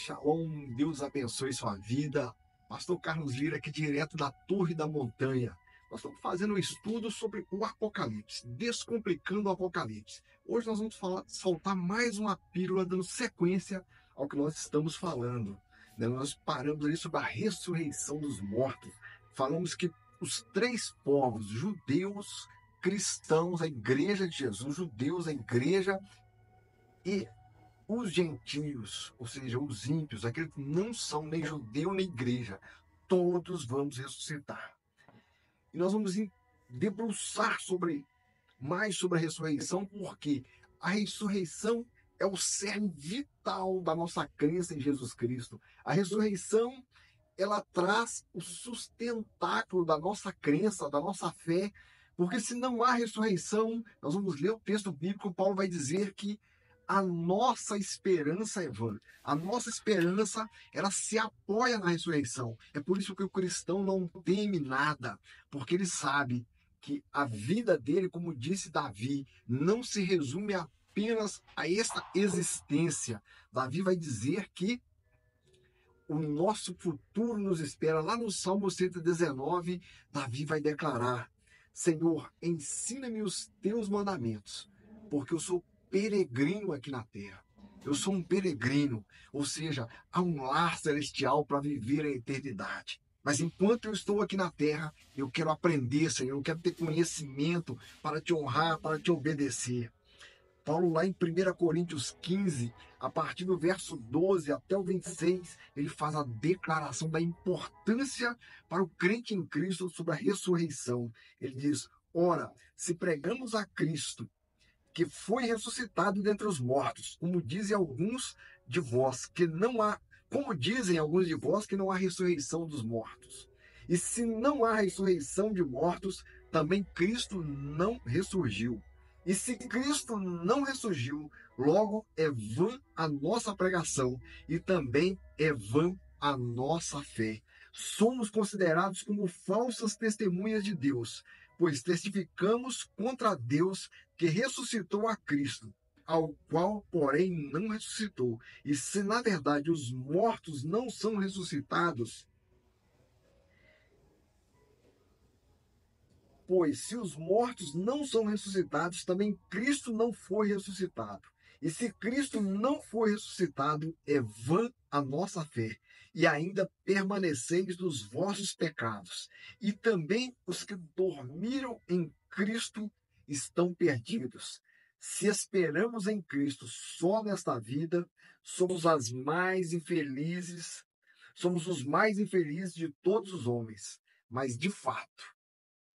Shalom, Deus abençoe sua vida. Pastor Carlos Lira aqui direto da Torre da Montanha. Nós estamos fazendo um estudo sobre o Apocalipse, descomplicando o Apocalipse. Hoje nós vamos falar, soltar mais uma pílula dando sequência ao que nós estamos falando. Né? Nós paramos ali sobre a ressurreição dos mortos. Falamos que os três povos, judeus, cristãos, a igreja de Jesus, judeus, a igreja e os gentios, ou seja, os ímpios, aqueles que não são nem judeu nem igreja, todos vamos ressuscitar. E nós vamos debruçar sobre mais sobre a ressurreição, porque a ressurreição é o cerne vital da nossa crença em Jesus Cristo. A ressurreição ela traz o sustentáculo da nossa crença, da nossa fé, porque se não há ressurreição, nós vamos ler o texto bíblico, Paulo vai dizer que a nossa esperança vã. A nossa esperança, ela se apoia na ressurreição. É por isso que o cristão não teme nada, porque ele sabe que a vida dele, como disse Davi, não se resume apenas a esta existência. Davi vai dizer que o nosso futuro nos espera. Lá no Salmo 119, Davi vai declarar: Senhor, ensina-me os teus mandamentos, porque eu sou peregrino aqui na terra. Eu sou um peregrino, ou seja, há um lar celestial para viver a eternidade. Mas enquanto eu estou aqui na terra, eu quero aprender, Senhor, eu quero ter conhecimento para te honrar, para te obedecer. Paulo, lá em 1 Coríntios 15, a partir do verso 12 até o 26, ele faz a declaração da importância para o crente em Cristo sobre a ressurreição. Ele diz: Ora, se pregamos a Cristo, que foi ressuscitado dentre os mortos, como dizem alguns de vós, que não há, como dizem alguns de vós, que não há ressurreição dos mortos. E se não há ressurreição de mortos, também Cristo não ressurgiu. E se Cristo não ressurgiu, logo é vã a nossa pregação e também é vã a nossa fé. Somos considerados como falsas testemunhas de Deus, pois testificamos contra Deus que ressuscitou a Cristo, ao qual, porém, não ressuscitou. E se na verdade os mortos não são ressuscitados, pois se os mortos não são ressuscitados, também Cristo não foi ressuscitado. E se Cristo não foi ressuscitado, é vã a nossa fé, e ainda permaneceis nos vossos pecados. E também os que dormiram em Cristo estão perdidos. Se esperamos em Cristo só nesta vida, somos as mais infelizes, somos os mais infelizes de todos os homens. Mas, de fato,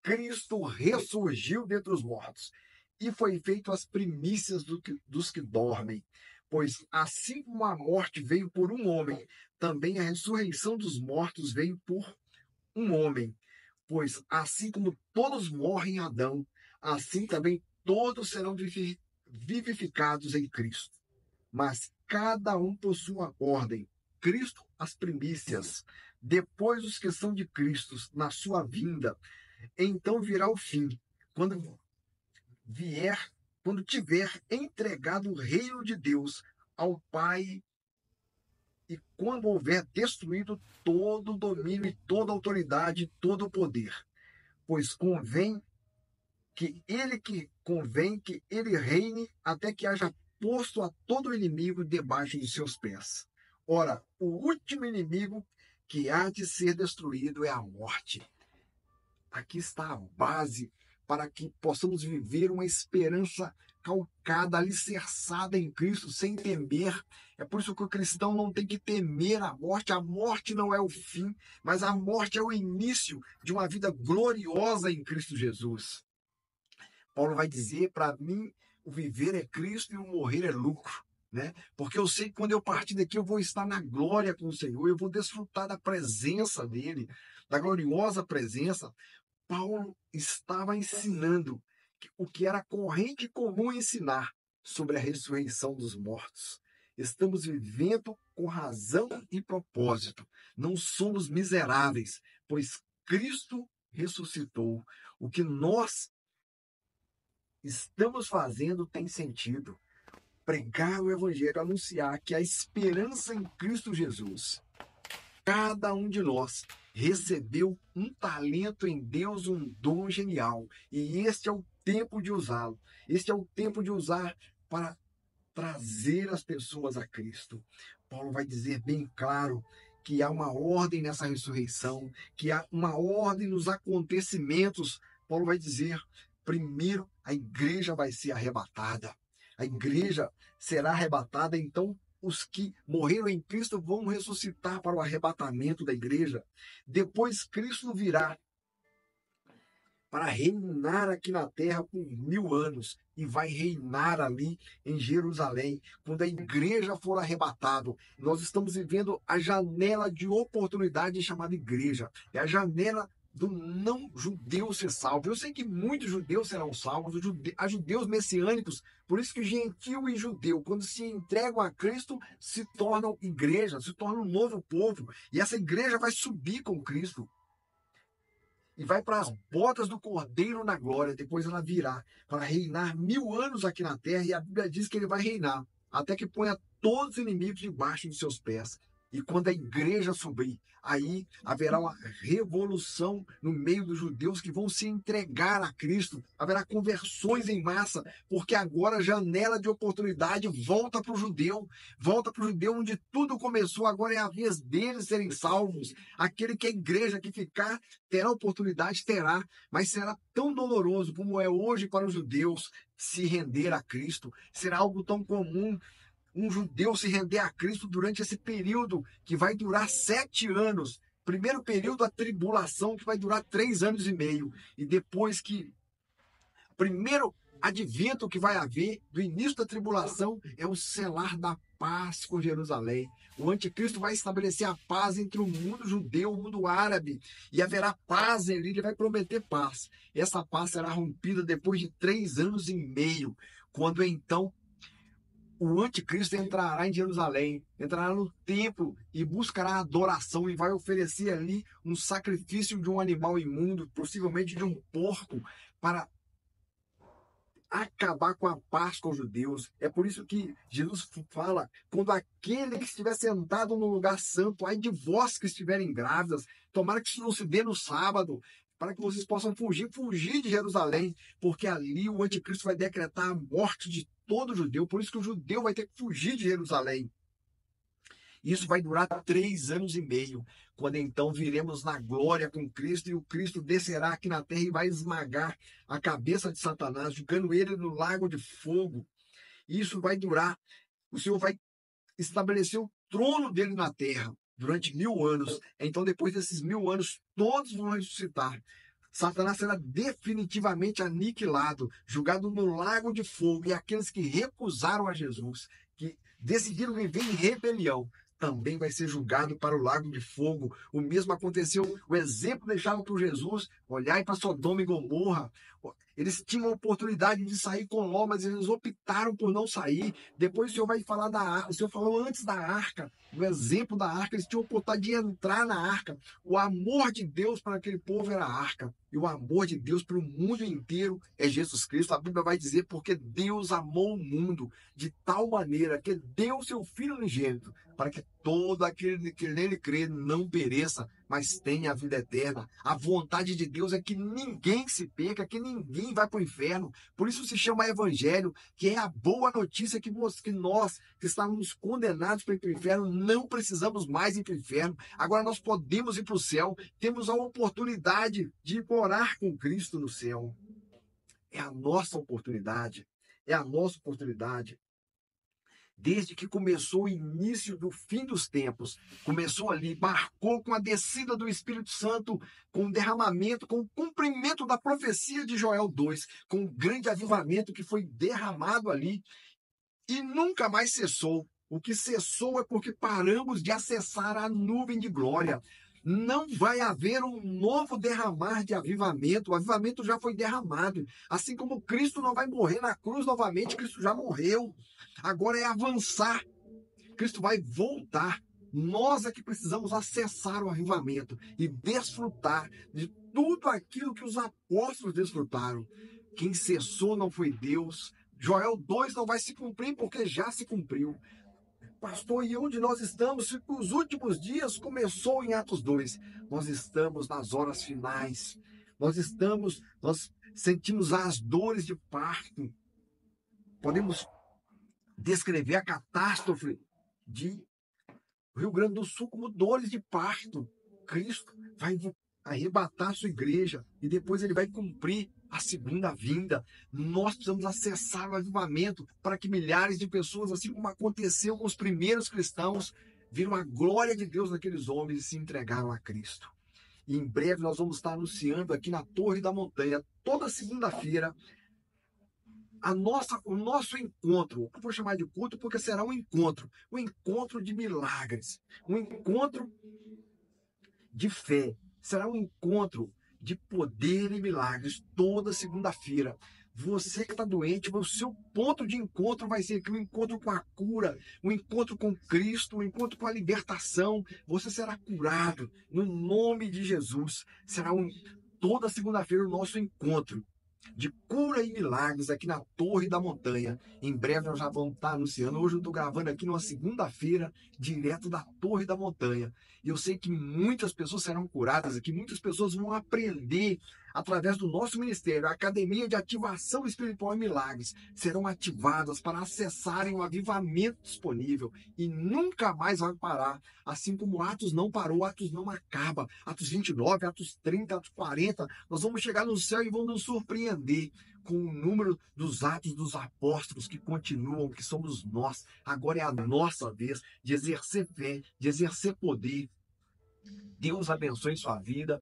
Cristo ressurgiu dentre os mortos e foi feito as primícias do que, dos que dormem. Pois assim como a morte veio por um homem, também a ressurreição dos mortos veio por um homem. Pois assim como todos morrem em Adão, assim também todos serão vivificados em Cristo. Mas cada um por sua ordem. Cristo as primícias, depois os que são de Cristo na sua vinda. Então virá o fim, quando vier, quando tiver entregado o reino de Deus ao Pai e quando houver destruído todo o domínio e toda a autoridade, todo o poder. Pois convém que ele que convém que ele reine até que haja posto a todo inimigo debaixo de seus pés. Ora, o último inimigo que há de ser destruído é a morte. Aqui está a base para que possamos viver uma esperança calcada, alicerçada em Cristo, sem temer. É por isso que o cristão não tem que temer a morte. A morte não é o fim, mas a morte é o início de uma vida gloriosa em Cristo Jesus. Paulo vai dizer: para mim, o viver é Cristo e o morrer é lucro. Né? Porque eu sei que quando eu partir daqui eu vou estar na glória com o Senhor, eu vou desfrutar da presença dele, da gloriosa presença, Paulo estava ensinando o que era corrente comum ensinar sobre a ressurreição dos mortos. Estamos vivendo com razão e propósito. Não somos miseráveis, pois Cristo ressuscitou. O que nós estamos fazendo tem sentido. pregar o Evangelho, anunciar que a esperança em Cristo Jesus, cada um de nós recebeu um talento em Deus, um dom genial, e este é o tempo de usá-lo. Este é o tempo de usar para trazer as pessoas a Cristo. Paulo vai dizer bem claro que há uma ordem nessa ressurreição, que há uma ordem nos acontecimentos. Paulo vai dizer: primeiro a igreja vai ser arrebatada. A igreja será arrebatada, então os que morreram em Cristo vão ressuscitar para o arrebatamento da igreja. Depois Cristo virá para reinar aqui na terra por mil anos e vai reinar ali em Jerusalém quando a igreja for arrebatado. Nós estamos vivendo a janela de oportunidade chamada igreja. É a janela do não judeu ser salvo. Eu sei que muitos judeus serão salvos, há judeus messiânicos, por isso que gentil e judeu, quando se entregam a Cristo, se tornam igreja, se tornam um novo povo, e essa igreja vai subir com Cristo e vai para as botas do Cordeiro na glória. Depois ela virá para reinar mil anos aqui na terra. E a Bíblia diz que ele vai reinar até que ponha todos os inimigos debaixo de seus pés. E quando a igreja subir, aí haverá uma revolução no meio dos judeus que vão se entregar a Cristo. Haverá conversões em massa, porque agora a janela de oportunidade volta para o judeu, volta para o judeu onde tudo começou. Agora é a vez deles serem salvos. Aquele que é igreja que ficar terá oportunidade, terá, mas será tão doloroso como é hoje para os judeus se render a Cristo. Será algo tão comum um judeu se render a Cristo durante esse período que vai durar sete anos. Primeiro período, a tribulação, que vai durar três anos e meio. E depois que. Primeiro advento que vai haver do início da tribulação é o selar da paz com Jerusalém. O anticristo vai estabelecer a paz entre o mundo judeu e o mundo árabe. E haverá paz ali, ele vai prometer paz. Essa paz será rompida depois de três anos e meio, quando então o anticristo entrará em Jerusalém, entrará no templo e buscará adoração e vai oferecer ali um sacrifício de um animal imundo, possivelmente de um porco, para acabar com a paz com os judeus. É por isso que Jesus fala: quando aquele que estiver sentado no lugar santo, ai de vós que estiverem grávidas, tomara que isso não se dê no sábado, para que vocês possam fugir, fugir de Jerusalém, porque ali o anticristo vai decretar a morte de todo judeu, por isso que o judeu vai ter que fugir de Jerusalém. Isso vai durar três anos e meio, quando então viremos na glória com Cristo e o Cristo descerá aqui na terra e vai esmagar a cabeça de Satanás, jogando ele no lago de fogo. Isso vai durar. O Senhor vai estabelecer o trono dele na terra durante mil anos. Então, depois desses mil anos, todos vão ressuscitar. Satanás será definitivamente aniquilado, julgado no lago de fogo, e aqueles que recusaram a Jesus, que decidiram viver em rebelião, também vai ser julgado para o lago de fogo. O mesmo aconteceu, o exemplo deixado por Jesus, olhai para Sodoma e Gomorra. Eles tinham a oportunidade de sair com Ló, mas eles optaram por não sair. Depois o Senhor vai falar da arca. O Senhor falou antes da arca, do exemplo da arca. Eles tinham a oportunidade de entrar na arca. O amor de Deus para aquele povo era a arca. E o amor de Deus para o mundo inteiro é Jesus Cristo. A Bíblia vai dizer porque Deus amou o mundo de tal maneira que deu seu Filho unigênito para que todo aquele que nele crê não pereça, mas tenha a vida eterna. A vontade de Deus é que ninguém se perca, que ninguém vá para o inferno. Por isso se chama Evangelho, que é a boa notícia que nós, que, estávamos condenados para ir para o inferno, não precisamos mais ir para o inferno. Agora nós podemos ir para o céu, temos a oportunidade de morar com Cristo no céu. É a nossa oportunidade. É a nossa oportunidade desde que começou o início do fim dos tempos. Começou ali, marcou com a descida do Espírito Santo, com o derramamento, com o cumprimento da profecia de Joel 2, com o grande avivamento que foi derramado ali e nunca mais cessou. O que cessou é porque paramos de acessar a nuvem de glória não vai haver um novo derramar de avivamento. O avivamento já foi derramado. Assim como Cristo não vai morrer na cruz novamente, Cristo já morreu. Agora é avançar. Cristo vai voltar. Nós é que precisamos acessar o avivamento e desfrutar de tudo aquilo que os apóstolos desfrutaram. Quem cessou não foi Deus, Joel 2 não vai se cumprir porque já se cumpriu. Pastor, e onde nós estamos? Os últimos dias começou em Atos 2. Nós estamos nas horas finais. Nós estamos, nós sentimos as dores de parto. Podemos descrever a catástrofe de Rio Grande do Sul como dores de parto. Cristo vai arrebatar a sua igreja e depois ele vai cumprir a segunda vinda. Nós precisamos acessar o avivamento para que milhares de pessoas, assim como aconteceu com os primeiros cristãos, viram a glória de Deus naqueles homens e se entregaram a Cristo. E em breve nós vamos estar anunciando aqui na Torre da Montanha, toda segunda-feira, a nossa, o nosso encontro. Eu vou chamar de culto porque será um encontro, um encontro de milagres, um encontro de fé. Será um encontro de poder e milagres toda segunda-feira. Você que está doente, o seu ponto de encontro vai ser um encontro com a cura, um encontro com Cristo, um encontro com a libertação. Você será curado no nome de Jesus. Será um, toda segunda-feira o nosso encontro de cura e milagres aqui na Torre da Montanha. Em breve nós já vamos estar anunciando. Hoje eu estou gravando aqui numa segunda-feira, direto da Torre da Montanha. E eu sei que muitas pessoas serão curadas aqui, muitas pessoas vão aprender através do nosso ministério, a Academia de Ativação Espiritual e Milagres, serão ativadas para acessarem o avivamento disponível e nunca mais vai parar. Assim como Atos não parou, Atos não acaba. Atos 29, Atos 30, Atos 40, nós vamos chegar no céu e vamos nos surpreender com o número dos atos dos apóstolos que continuam, que somos nós. Agora é a nossa vez de exercer fé, de exercer poder. Deus abençoe sua vida.